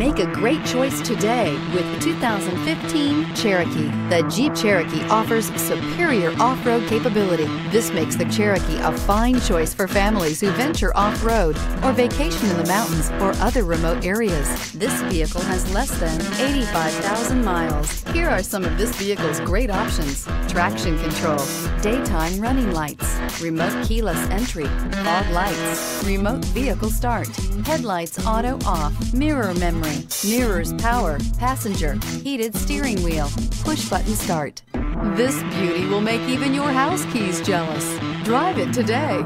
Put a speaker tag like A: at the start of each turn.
A: Make a great choice today with 2015 Cherokee. The Jeep Cherokee offers superior off-road capability. This makes the Cherokee a fine choice for families who venture off-road or vacation in the mountains or other remote areas. This vehicle has less than 85,000 miles. Here are some of this vehicle's great options. Traction control, daytime running lights, remote keyless entry, fog lights, remote vehicle start, headlights auto off, mirror memory, mirrors power, passenger, heated steering wheel, push button start. This beauty will make even your house keys jealous. Drive it today.